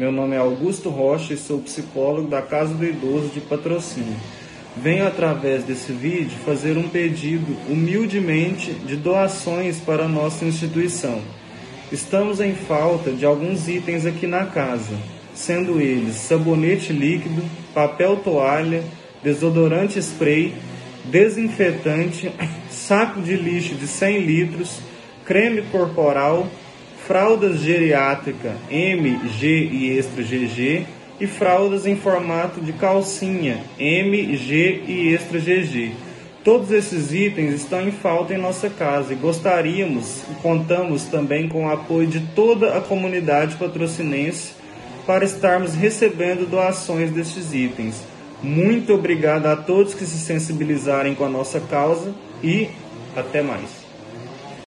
Meu nome é Augusto Rocha e sou psicólogo da Casa do Idoso de Patrocínio. Venho através desse vídeo fazer um pedido humildemente de doações para a nossa instituição. Estamos em falta de alguns itens aqui na casa, sendo eles sabonete líquido, papel toalha, desodorante spray, desinfetante, saco de lixo de 100 litros, creme corporal, fraldas geriátrica M, G e extra GG e fraldas em formato de calcinha M, G e extra GG. Todos esses itens estão em falta em nossa casa e gostaríamos e contamos também com o apoio de toda a comunidade patrocinense para estarmos recebendo doações destes itens. Muito obrigado a todos que se sensibilizarem com a nossa causa e até mais.